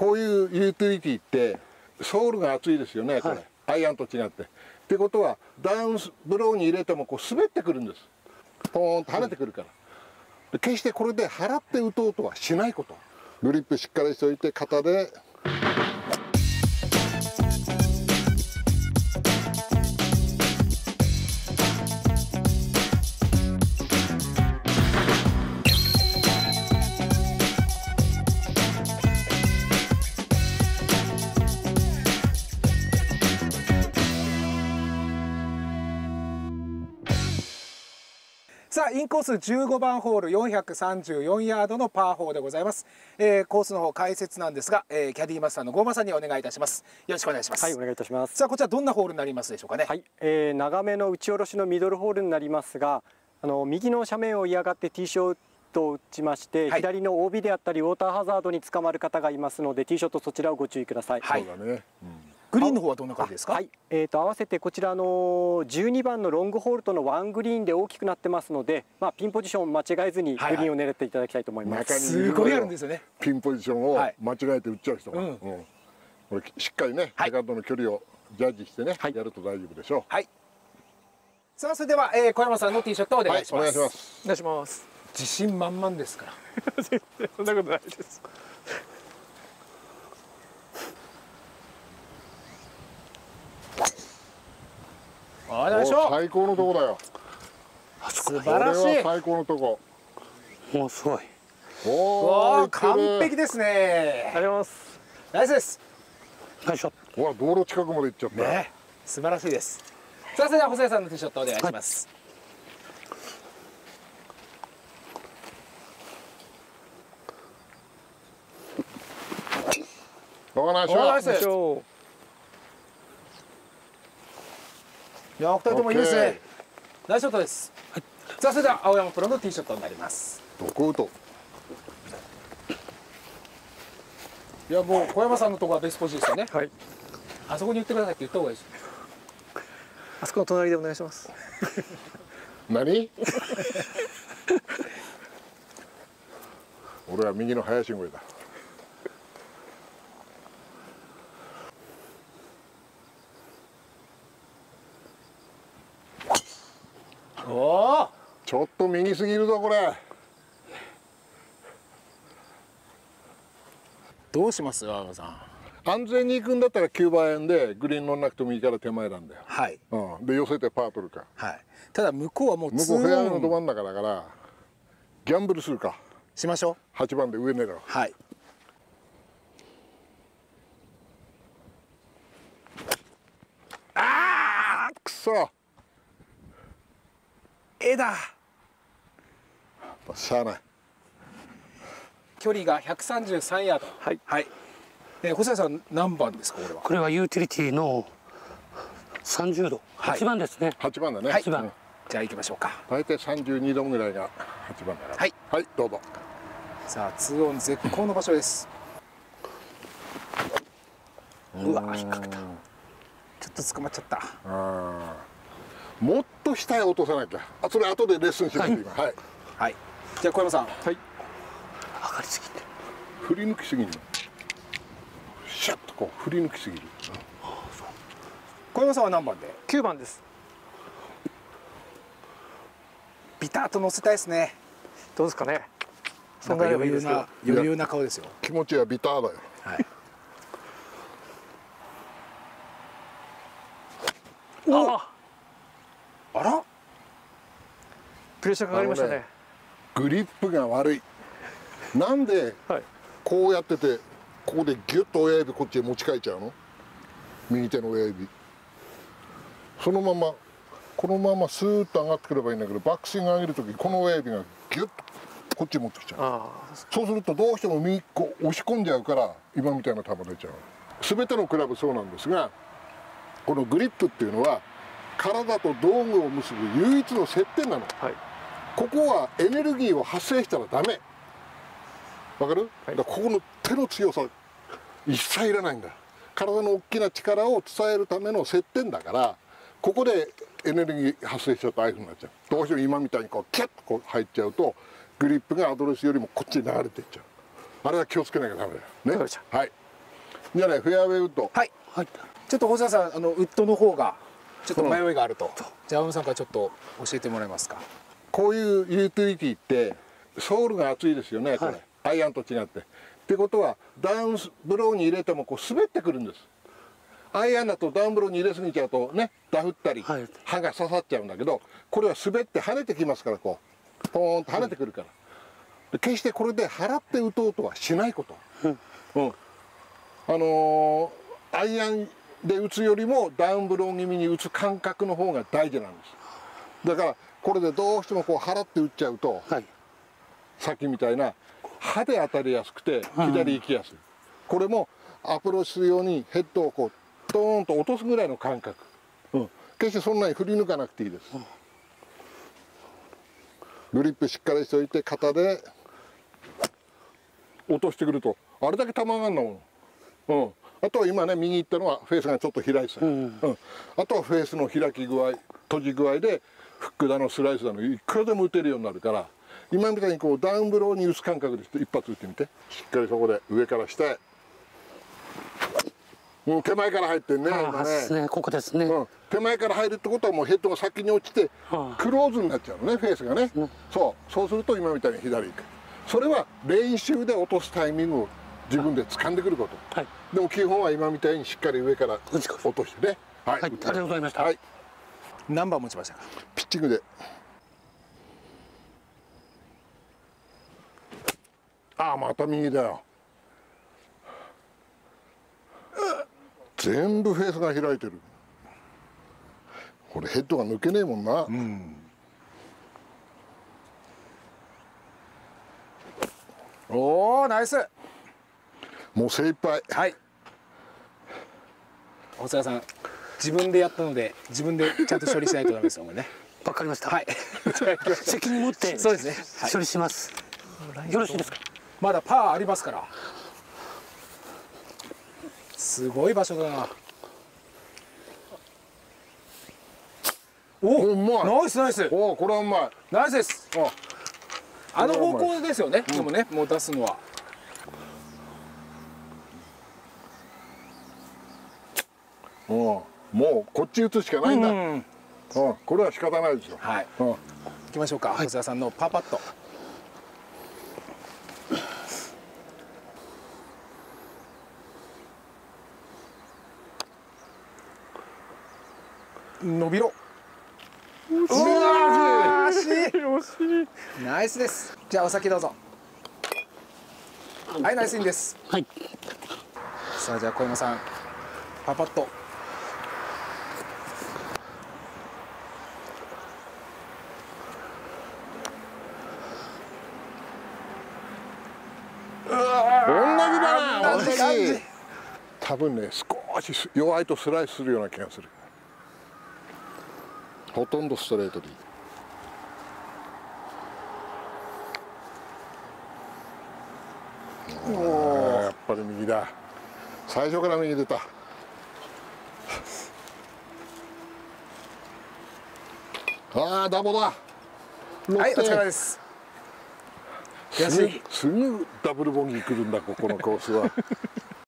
こういうユーティリティってソールが厚いですよねこれ、はいアイアンと違って。ってことはダウンブローに入れてもこう滑ってくるんです。ポーンと跳ねてくるから、で決してこれで払って打とうとはしないこと。グリップしっかりしておいて肩でさあインコース15番ホール434ヤードのパー4でございます、えー、コースの方解説なんですが、えー、キャディーマスターのゴーマさんにお願いいたします。よろしくお願いします。はい、お願いいたします。さあこちらどんなホールになりますでしょうかね？はい、えー、長めの打ち下ろしのミドルホールになりますが、あの右の斜面を嫌がってティーショットを打ちまして、はい。左の OB であったりウォーターハザードに捕まる方がいますので、ティーショットそちらをご注意ください。はい。そうだね、グリーンの方はどんな感じですか？はい、えー、と合わせてこちらの12番のロングホールとのワングリーンで大きくなってますので、まあ、ピンポジション間違えずにグはいはい。リーンを狙っていただきたいと思います。中にすごいあるんですよね。ピンポジションをはい。間違えて打っちゃう人が、うん。うん。これしっかりね、はい。セカンドの距離をジャッジしてね、はい。やると大丈夫でしょはい。さあそれでは、えー、小山さんのティーショットをおう願いします,、はい、お願いします。お願いします。自信満々ですから。そんなことないですお願いしょお最高のとこだよ。素晴らしい。これは最高のとこ。もうすごい。おお完璧ですね。ありがとうございます。ナイスです。ナイスショット。うわ道路近くまで行っちゃった。よ、ね素晴らしいです。さあそれでは細谷さんのティーショットお願いします、お願いしおナイス。ますでしょいやお二人ともいいですね。OK ナイスショットです、さあそれでは青山プロのティーショットになります。どこ打といやもう小山さんのところはベストポジですよね。うはい。あそこに言ってくださいって言った方がいいですあそこの隣でお願いします。何？俺は右の林越えだおおちょっと右すぎるぞこれ。どうします青山さん？安全に行くんだったら9番円でグリーン乗んなくてもいいから手前なんだよ、はい。うん、で寄せてパー取るか。はい。ただ向こうはもう向こうフェアのど真ん中だからギャンブルするか。しましょう。8番で上狙う。はい。くそ。絵だしゃあない。距離が133ヤード。はい。はい。で細谷さん何番ですかこれは？これはユーティリティの30度。はい。8番ですね、8番だね、はい。一番。うん。じゃあ行きましょうか。大体32度ぐらいが8番だからはい、はい、どうぞ。さあ2オン絶好の場所です。うわ引っ掛けた。ちょっと捕まっちゃった。もっと下へ落とさなきゃ。あそれ後でレッスンします、今。はい。はいじゃあ小山さん。はい。上がりすぎて振り抜きすぎる。のシャッとこう振り抜きすぎる。小山さんは何番で？9番です。ビタッと乗せたいですね。どうですかね。そなんな余余裕な余裕な顔ですよ。気持ちはビターだよ。はい。あ。あら？プレッシャーかかりましたねグリップが悪い。なんではい。こうやっててここでギュッと親指こっちへ持ち替えちゃうの？右手の親指。そのままこのままスーッと上がってくればいいんだけどバックスイング上げる時この親指がギュッとこっちへ持ってきちゃう。あそうするとどうしても右こう押し込んじゃうから今みたいな球出ちゃう。全てのクラブそうなんですがこのグリップっていうのは体と道具を結ぶ唯一の接点なの。あはいここはエネルギーを発生したらダメ。わかる、はい。だからここの手の強さ一切いらないんだ。体の大きな力を伝えるための接点だからここでエネルギー発生しちゃうとああいうふうになっちゃう。どうしても今みたいにこうキャッとこう入っちゃうとグリップがアドレスよりもこっちに流れていっちゃう。あれは気をつけなきゃダメだよ。ね？はい。じゃあねフェアウェイウッド。はい。はい。ちょっと細田さんあのウッドの方がちょっと迷いがあると、じゃあ青山さんからちょっと教えてもらえますかこういうユーティリティってソールが厚いですよねこれ、はいアイアンと違って。ってことはダウンブローに入れてもこう滑ってくるんです。アイアンだとダウンブローに入れすぎちゃうとねダフったり、はい。刃が刺さっちゃうんだけどこれは滑って跳ねてきますからこうポーンと跳ねてくるから、で決してこれで払って打とうとはしないこと、うん。あのーアイアンで打つよりもダウンブロー気味に打つ感覚の方が大事なんです。だからこれでどうしてもこう払って打っちゃうとはい。さっきみたいな歯で当たりやすくて左行きやすい、これもアプローチするようにヘッドをこうドーンと落とすぐらいの感覚、うん、決してそんなに振り抜かなくていいです、グリップしっかりしておいて肩で落としてくるとあれだけ球上がんなもの、うん、あとは今ね右行ったのはフェースがちょっと開いてた、うん。あとはフェースの開き具合閉じ具合でフックだのスライスだのいくらでも打てるようになるから今みたいにこうダウンブローに打つ感覚で一発打ってみて。しっかりそこで上から下へ。うん手前から入ってんねね。あですね。ここですね、うん、手前から入るってことはもうヘッドが先に落ちてはあ。クローズになっちゃうのねフェースがね、そうそう。すると今みたいに左行く。それは練習で落とすタイミングを自分で掴んでくること、はい。でも基本は今みたいにしっかり上から落としてね。はい、はい。ありがとうございました。はい、何番持ちました。かピッチングで。ああまた右だよ。全部フェースが開いてる。これヘッドが抜けねえもんな、おおナイス。もう精一杯。はい。細田さん自分でやったので自分でちゃんと処理しないとダメですよね。わかりました、はい。責任持ってそうですね。はい。処理します、よろしいですか？まだパーありますから。すごい場所だな。おおうまい。ナイスナイス。おおこれはうまい。ナイスです。ああの方向ですよね、でもねもう出すのは。うんもうこっち打つしかないんだ、ううん。ん。これは仕方ないですよ、はい。うん。行きましょうか。細田さんのパーパット。伸びろ。うわー惜しい。ナイスです。じゃあお先どうぞ。はいナイスインです。はい。さあじゃあ小山さんパーパット同じだな同じ同じ感じ多分ね少しす弱いとスライスするような気がする。ほとんどストレートでいい。おー。やっぱり右だ。最初から右出た。ああダボだ。はいお疲れです悔すぐしい。すぐダブルボギー来るんだここのコースは。